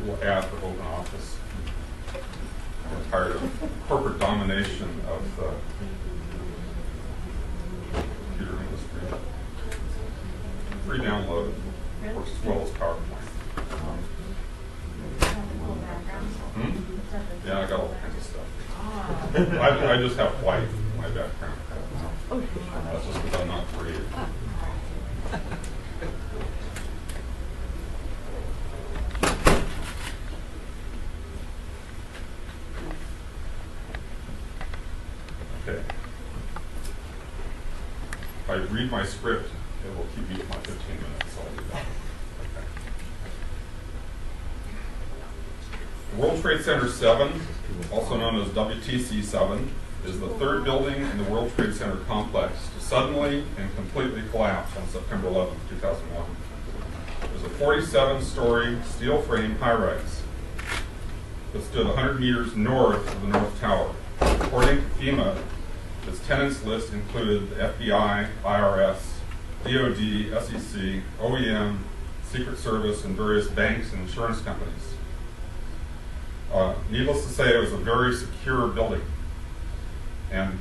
People add for open office. We're tired of corporate domination of the computer industry. Free download, works as well as PowerPoint. Hmm? Yeah, I got all kinds of stuff. I, I just have white in my background. That's just because I'm not creative. Okay. If I read my script, it will keep me to my 15 minutes, so I'll do that. Okay. World Trade Center 7, also known as WTC 7, is the third building in the World Trade Center complex to suddenly and completely collapse on September 11, 2001. It was a 47-story steel frame high-rise that stood 100 meters north of the North Tower. According to FEMA, its tenants list included the FBI, IRS, DOD, SEC, OEM, Secret Service, and various banks and insurance companies. Uh, needless to say, it was a very secure building. And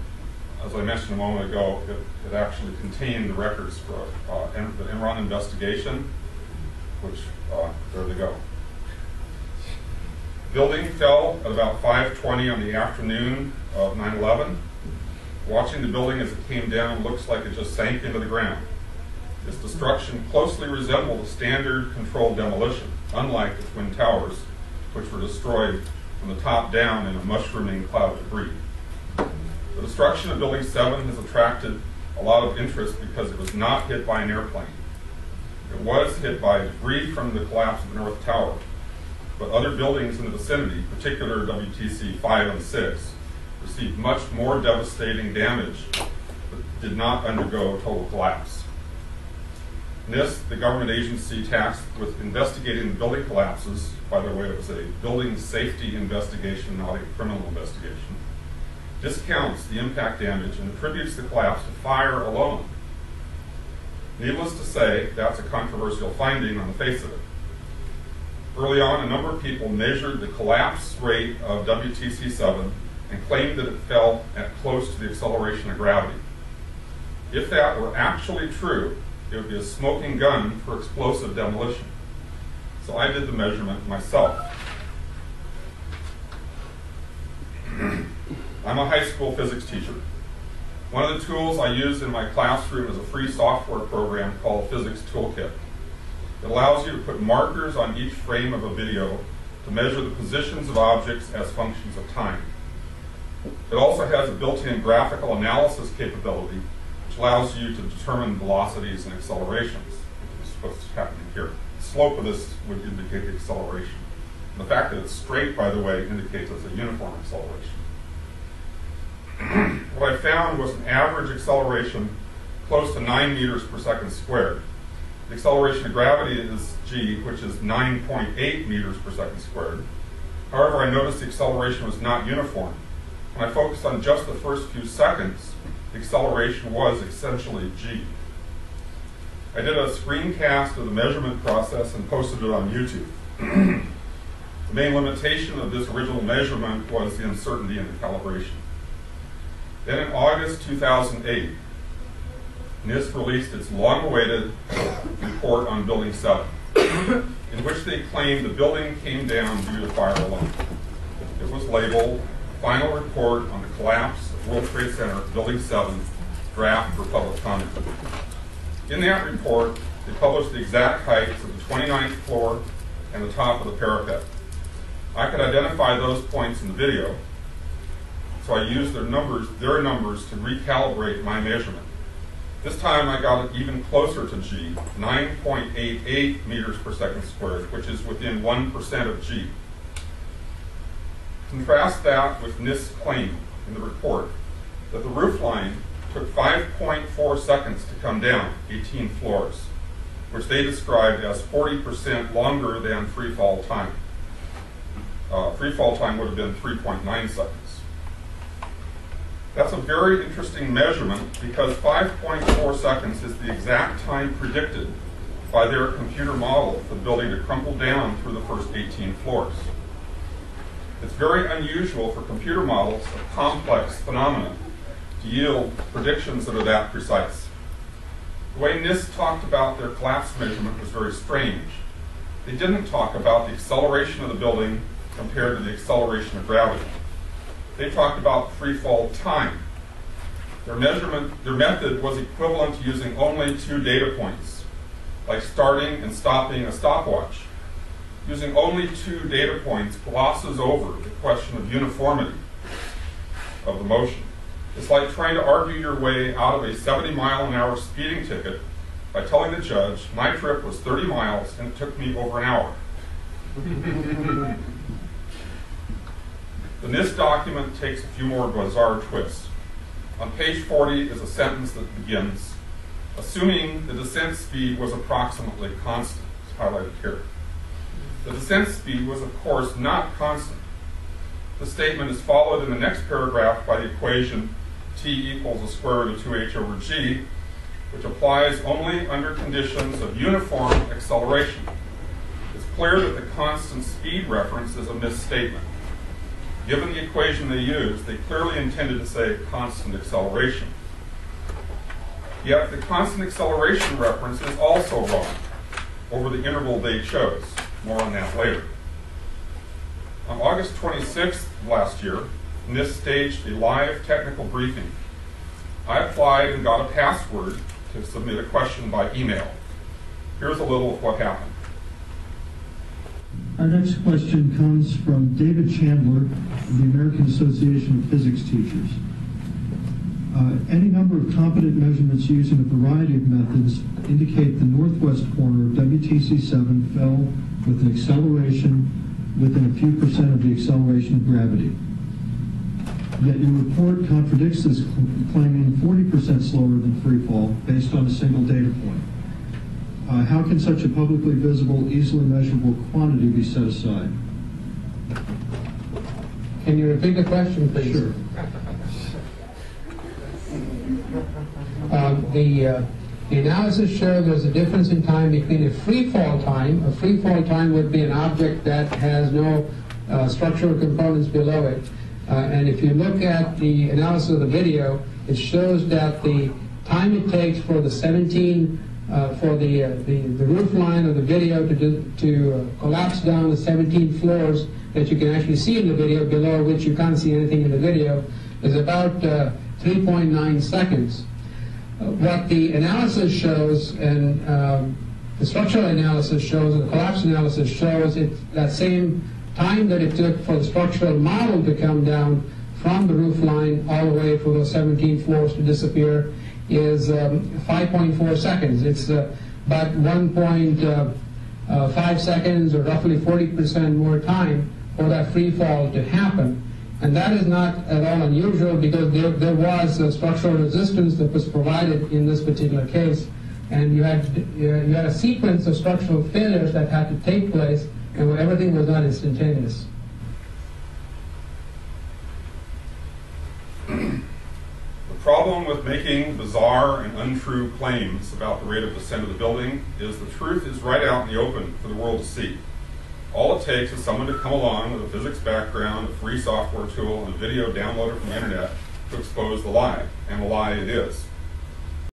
as I mentioned a moment ago, it, it actually contained the records for uh, the Enron investigation, which, uh, there they go. Building fell at about 5:20 on the afternoon of 9/11. Watching the building as it came down looks like it just sank into the ground. Its destruction closely resembled a standard controlled demolition, unlike the Twin Towers, which were destroyed from the top down in a mushrooming cloud of debris. The destruction of Building 7 has attracted a lot of interest because it was not hit by an airplane. It was hit by debris from the collapse of the North Tower, but other buildings in the vicinity, particular WTC 5 and 6, received much more devastating damage but did not undergo total collapse. NIST, the government agency tasked with investigating the building collapses, by the way, it was a building safety investigation, not a criminal investigation, discounts the impact damage and attributes the collapse to fire alone. Needless to say, that's a controversial finding on the face of it. Early on, a number of people measured the collapse rate of WTC 7 and claimed that it fell at close to the acceleration of gravity. If that were actually true, it would be a smoking gun for explosive demolition. So I did the measurement myself. I'm a high school physics teacher. One of the tools I use in my classroom is a free software program called Physics Toolkit. It allows you to put markers on each frame of a video to measure the positions of objects as functions of time. It also has a built-in graphical analysis capability, which allows you to determine velocities and accelerations, which is supposed to happen here. The slope of this would indicate the acceleration. And the fact that it's straight, by the way, indicates it's a uniform acceleration. what I found was an average acceleration close to 9 meters per second squared. The acceleration of gravity is g, which is 9.8 meters per second squared. However, I noticed the acceleration was not uniform. When I focused on just the first few seconds, the acceleration was essentially g. I did a screencast of the measurement process and posted it on YouTube. the main limitation of this original measurement was the uncertainty in the calibration. Then in August 2008, NIST released its long-awaited report on Building 7, in which they claimed the building came down due to fire alone. It was labeled Final Report on the Collapse of World Trade Center, Building 7, Draft for Public Comment. In that report, they published the exact heights of the 29th floor and the top of the parapet. I could identify those points in the video, so I used their numbers, their numbers to recalibrate my measurement. This time I got it even closer to G, 9.88 meters per second squared, which is within 1% of G. Contrast that with NIST's claim in the report that the roof line took 5.4 seconds to come down 18 floors, which they described as 40% longer than free fall time. Uh, free fall time would have been 3.9 seconds. That's a very interesting measurement because 5.4 seconds is the exact time predicted by their computer model for the building to crumple down through the first 18 floors. It's very unusual for computer models of complex phenomena to yield predictions that are that precise. The way NIST talked about their collapse measurement was very strange. They didn't talk about the acceleration of the building compared to the acceleration of gravity. They talked about free fall time. Their measurement, their method was equivalent to using only two data points, like starting and stopping a stopwatch. Using only two data points glosses over the question of uniformity of the motion. It's like trying to argue your way out of a 70 mile an hour speeding ticket by telling the judge, my trip was 30 miles and it took me over an hour. the NIST document takes a few more bizarre twists. On page 40 is a sentence that begins, assuming the descent speed was approximately constant. It's highlighted here. The descent speed was, of course, not constant. The statement is followed in the next paragraph by the equation t equals the square root of 2h over g, which applies only under conditions of uniform acceleration. It's clear that the constant speed reference is a misstatement. Given the equation they used, they clearly intended to say constant acceleration. Yet the constant acceleration reference is also wrong over the interval they chose. More on that later. On August 26th last year, NIST staged a live technical briefing. I applied and got a password to submit a question by email. Here's a little of what happened. Our next question comes from David Chandler of the American Association of Physics Teachers. Uh, any number of competent measurements using a variety of methods indicate the northwest corner of WTC7 fell with an acceleration within a few percent of the acceleration of gravity. Yet your report contradicts this, claiming 40% slower than free fall based on a single data point. Uh, how can such a publicly visible, easily measurable quantity be set aside? Can you repeat the question, please? Sure. Um, the, uh, the analysis showed there's a difference in time between a free fall time. A free fall time would be an object that has no uh, structural components below it. Uh, and if you look at the analysis of the video, it shows that the time it takes for the 17 uh, for the, uh, the the roof line of the video to do, to uh, collapse down the 17 floors that you can actually see in the video, below which you can't see anything in the video, is about uh, 3.9 seconds. Uh, what the analysis shows, and um, the structural analysis shows, and the collapse analysis shows, it that same time that it took for the structural model to come down from the roof line all the way for those 17 floors to disappear is um, 5.4 seconds. It's uh, about 1.5 uh, seconds or roughly 40% more time for that free fall to happen. And that is not at all unusual because there, there was structural resistance that was provided in this particular case. And you had, uh, you had a sequence of structural failures that had to take place and everything was not instantaneous. The problem with making bizarre and untrue claims about the rate of descent of the building is the truth is right out in the open for the world to see. All it takes is someone to come along with a physics background, a free software tool, and a video downloaded from the internet to expose the lie, and the lie it is.